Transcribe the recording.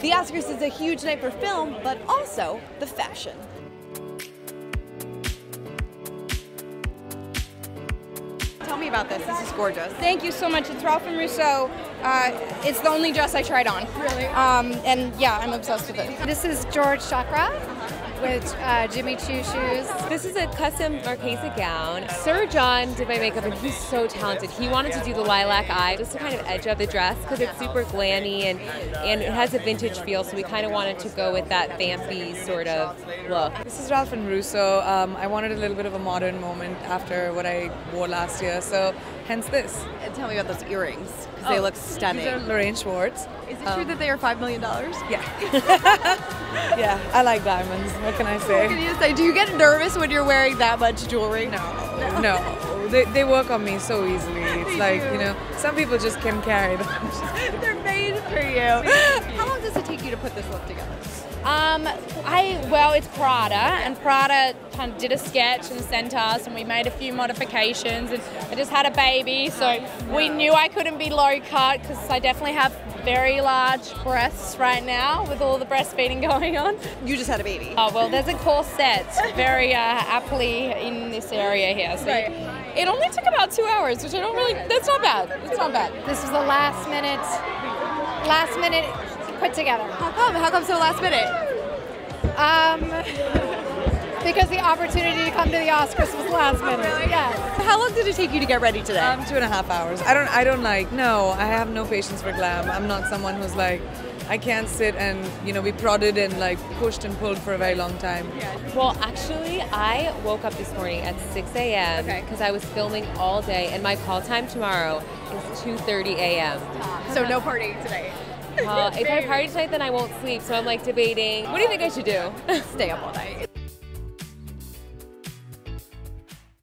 The Oscars is a huge night for film, but also the fashion. Tell me about this. This is gorgeous. Thank you so much. It's Ralph and Russo. Uh, it's the only dress I tried on. Really? Um, and yeah, I'm obsessed with it. This is Georges Chakra with uh, Jimmy Choo shoes. This is a custom Marchesa gown. Sir John did my makeup and he's so talented. He wanted to do the lilac eye just to kind of edge up the dress because it's super glammy and, and it has a vintage feel so we kind of wanted to go with that vampy sort of look. This is Ralph and Russo. Um, I wanted a little bit of a modern moment after what I wore last year, so hence this. And tell me about those earrings, because they oh, look stunning. These are Lorraine Schwartz. Is it true um, that they are $5 million? Yeah. yeah, I like diamonds. What can I say? What can you say? Do you get nervous when you're wearing that much jewelry? No. No, no. They, they work on me so easily. It's like, you know, some people just can carry them. They're made for you. How long does it take you to put this look together? Um, I well, it's Prada, and Prada kind of did a sketch and sent us, and we made a few modifications. And I just had a baby, so we knew I couldn't be low cut because I definitely have very large breasts right now with all the breastfeeding going on. You just had a baby. Oh well, there's a corset very uh, aptly in this area here. So it only took about two hours, which I don't really. That's not bad. It's not bad. This was the last minute, last minute put together. How come? How come so last minute? Um, because the opportunity to come to the Oscars was last minute. Yes. How long did it take you to get ready today? Um, two and a half hours. I don't. I don't like. No, I have no patience for glam. I'm not someone who's like. I can't sit and you know be prodded and like pushed and pulled for a very long time. Well, actually, I woke up this morning at 6 a.m. Okay. because I was filming all day and my call time tomorrow is 2.30 a.m. so no partying today. Uh, if I party tonight, then I won't sleep. So I'm like debating, what do you think I should do? Stay up all night.